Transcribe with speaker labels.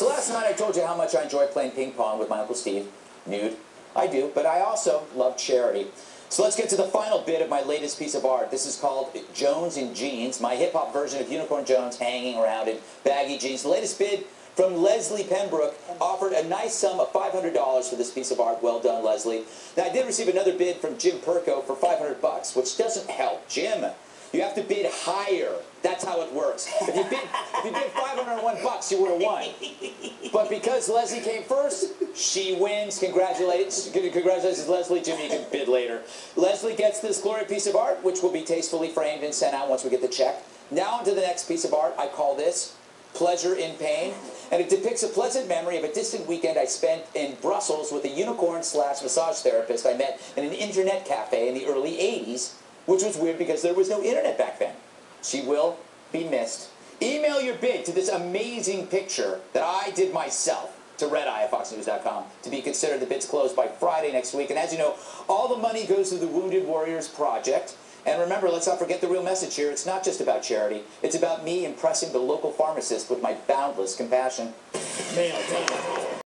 Speaker 1: So last night I told you how much I enjoy playing ping pong with my Uncle Steve. Nude. I do, but I also love charity. So let's get to the final bit of my latest piece of art. This is called Jones in Jeans, my hip-hop version of Unicorn Jones hanging around in baggy jeans. The latest bid from Leslie Pembroke offered a nice sum of $500 for this piece of art. Well done, Leslie. Now, I did receive another bid from Jim Perko for 500 bucks, which doesn't help. Jim, you have to bid higher. That's how it works. If you bid, if you bid 501 bucks, you would have won. But because Leslie came first, she wins. Congratulations, congratulations, Leslie. Jimmy, you can bid later. Leslie gets this glorious piece of art, which will be tastefully framed and sent out once we get the check. Now on to the next piece of art. I call this Pleasure in Pain. And it depicts a pleasant memory of a distant weekend I spent in Brussels with a unicorn slash massage therapist I met in an internet cafe in the early 80s, which was weird because there was no internet back then. She will be missed. Email your bid to this amazing picture that I did myself to redeye at foxnews.com to be considered. The bid's closed by Friday next week. And as you know, all the money goes to the Wounded Warriors Project. And remember, let's not forget the real message here. It's not just about charity. It's about me impressing the local pharmacist with my boundless compassion.
Speaker 2: Mail.